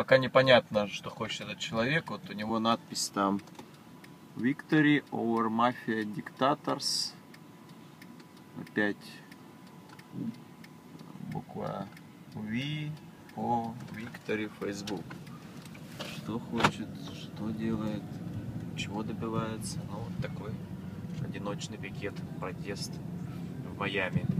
Пока непонятно, что хочет этот человек. Вот у него надпись там Victory over Mafia Dictators. Опять буква V по Victory Facebook. Что хочет, что делает, чего добивается. Ну, вот такой одиночный пикет, протест в Майами.